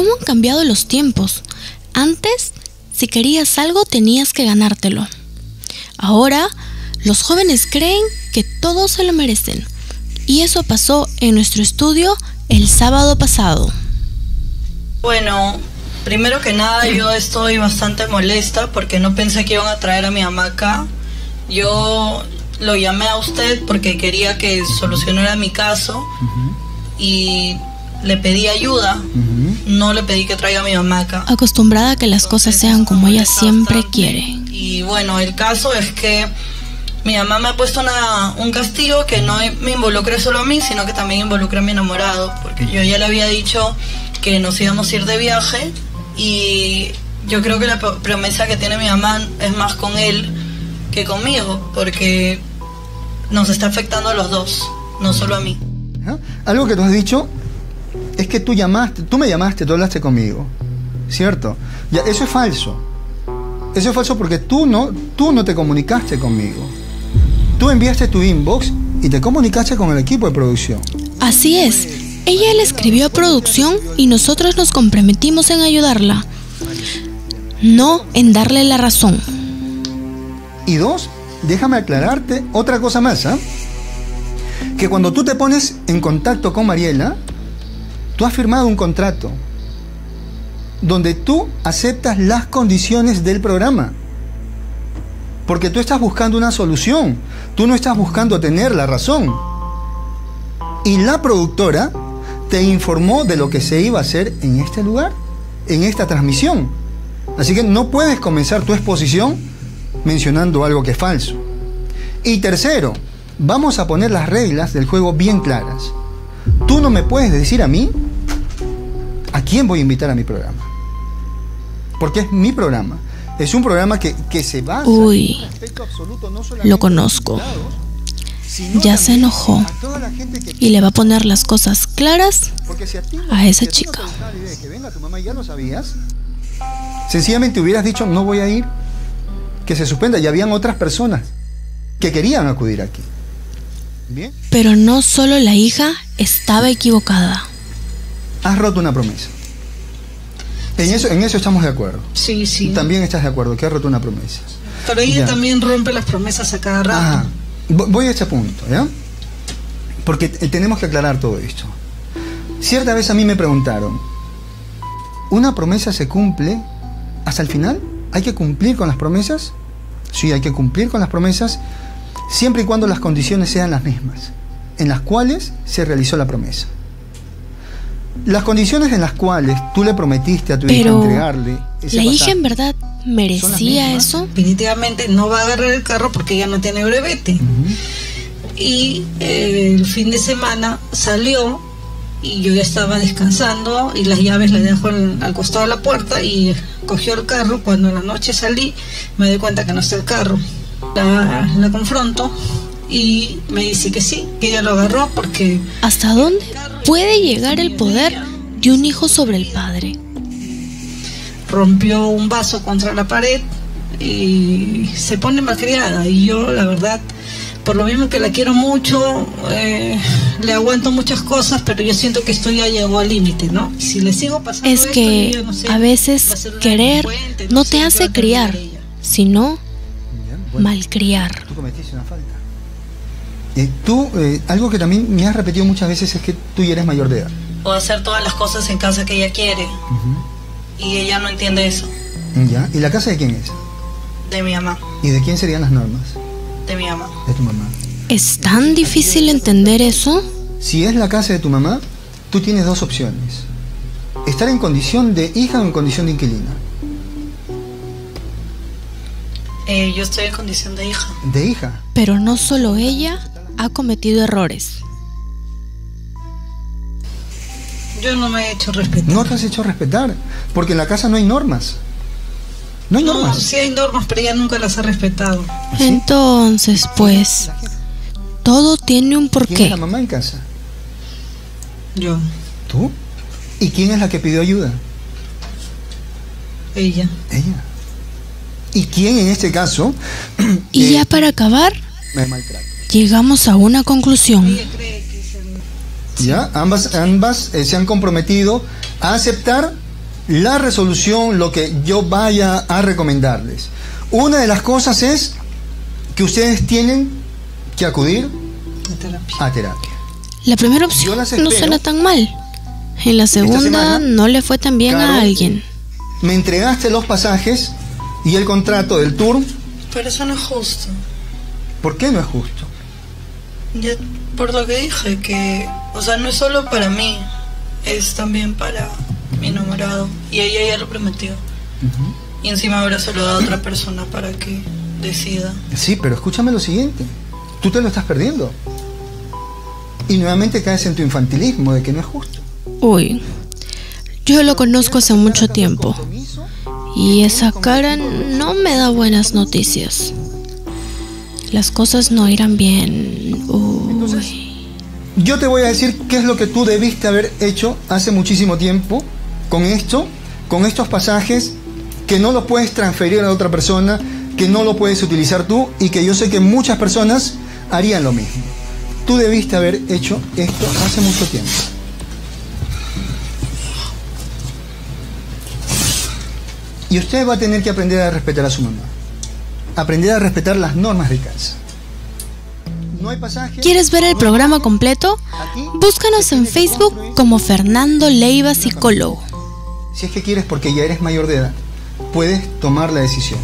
¿Cómo han cambiado los tiempos? Antes, si querías algo tenías que ganártelo. Ahora, los jóvenes creen que todos se lo merecen. Y eso pasó en nuestro estudio el sábado pasado. Bueno, primero que nada yo estoy bastante molesta porque no pensé que iban a traer a mi hamaca. Yo lo llamé a usted porque quería que solucionara mi caso y le pedí ayuda. No le pedí que traiga a mi hamaca. Acostumbrada a que las cosas sean como ella siempre quiere. Y bueno, el caso es que mi mamá me ha puesto una, un castigo que no me involucre solo a mí, sino que también involucre a mi enamorado, porque yo ya le había dicho que nos íbamos a ir de viaje y yo creo que la promesa que tiene mi mamá es más con él que conmigo, porque nos está afectando a los dos, no solo a mí. Algo que tú has dicho es que tú llamaste, tú me llamaste, tú hablaste conmigo, ¿cierto? Ya, eso es falso. Eso es falso porque tú no, tú no te comunicaste conmigo. Tú enviaste tu inbox y te comunicaste con el equipo de producción. Así es. Ella le escribió a producción y nosotros nos comprometimos en ayudarla. No en darle la razón. Y dos, déjame aclararte otra cosa más. ¿ah? Que cuando tú te pones en contacto con Mariela, tú has firmado un contrato donde tú aceptas las condiciones del programa. Porque tú estás buscando una solución. Tú no estás buscando tener la razón. Y la productora te informó de lo que se iba a hacer en este lugar, en esta transmisión. Así que no puedes comenzar tu exposición mencionando algo que es falso. Y tercero, vamos a poner las reglas del juego bien claras. Tú no me puedes decir a mí a quién voy a invitar a mi programa. Porque es mi programa. Es un programa que, se va Uy, lo conozco. Ya se enojó y le va a poner las cosas claras a esa chica. Sencillamente hubieras dicho, no voy a ir, que se suspenda. Y habían otras personas que querían acudir aquí. Pero no solo la hija estaba equivocada. Has roto una promesa. En, eso, en eso estamos de acuerdo. Sí, sí. También estás de acuerdo, que ha roto una promesa. Pero ella también rompe las promesas a cada rato. Voy a este punto, ¿ya? Porque tenemos que aclarar todo esto. Cierta vez a mí me preguntaron, ¿una promesa se cumple hasta el final? ¿Hay que cumplir con las promesas? Sí, hay que cumplir con las promesas siempre y cuando las condiciones sean las mismas en las cuales se realizó la promesa. Las condiciones en las cuales tú le prometiste a tu hija entregarle. ¿La hija en verdad merecía eso? Definitivamente no va a agarrar el carro porque ya no tiene brevete. Y eh, el fin de semana salió y yo ya estaba descansando y las llaves las dejó al, costado de la puerta y cogió el carro. Cuando en la noche salí me doy cuenta que no está el carro. La, la confronto y me dice que sí, que ella lo agarró porque... ¿Hasta dónde puede llegar el poder de un hijo sobre el padre? Rompió un vaso contra la pared y se pone malcriada y yo la verdad por lo mismo que la quiero mucho, eh, le aguanto muchas cosas, pero yo siento que esto ya llegó al límite, ¿no? Si le sigo pasando es que a veces querer no te hace criar, sino malcriar. Tú cometiste una falta. Eh, tú, eh, algo que también me has repetido muchas veces es que tú ya eres mayor de edad. Puedo hacer todas las cosas en casa que ella quiere. Y ella no entiende eso. ¿Ya? ¿Y la casa de quién es? De mi mamá. ¿Y de quién serían las normas? De mi mamá. De tu mamá. ¿Es tan difícil entender eso? Si es la casa de tu mamá, tú tienes dos opciones. Estar en condición de hija o en condición de inquilina. Eh, yo estoy en condición de hija. De hija. Pero no solo ella ha cometido errores. Yo no me he hecho respetar. No te has hecho respetar, porque en la casa no hay normas. No hay normas. Sí hay normas, pero ella nunca las ha respetado. Entonces, pues, todo tiene un porqué. ¿Quién es la mamá en casa? Yo. ¿Tú? ¿Y quién es la que pidió ayuda? Ella. Ella. ¿Y quién en este caso? Y ya para acabar, me maltrato llegamos a una conclusión. Ya, ambas, ambas eh, se han comprometido a aceptar la resolución, lo que yo vaya a recomendarles. Una de las cosas es que ustedes tienen que acudir terapia. a terapia. La primera opción no suena tan mal. En la segunda semana, no le fue tan bien a alguien. Me entregaste los pasajes y el contrato del tour. Pero eso no es justo. ¿Por qué no es justo? Ya, por lo que dije, que, o sea, no es solo para mí, es también para mi enamorado. Y ella ya lo prometió. Y encima ahora se lo da a otra persona para que decida. Sí, pero escúchame lo siguiente. Tú te lo estás perdiendo. Y nuevamente caes en tu infantilismo de que no es justo. Uy, yo lo conozco hace mucho tiempo. Y esa cara no me da buenas noticias. Las cosas no irán bien. Uy. Yo te voy a decir qué es lo que tú debiste haber hecho hace muchísimo tiempo con esto, con estos pasajes, que no lo puedes transferir a otra persona, que no lo puedes utilizar tú y que yo sé que muchas personas harían lo mismo. Tú debiste haber hecho esto hace mucho tiempo. Y usted va a tener que aprender a respetar a su mamá. Aprender a respetar las normas de casa. No hay pasaje. ¿Quieres ver el programa completo? Búscanos en Facebook como Fernando Leiva Psicólogo. Si es que quieres porque ya eres mayor de edad, puedes tomar la decisión.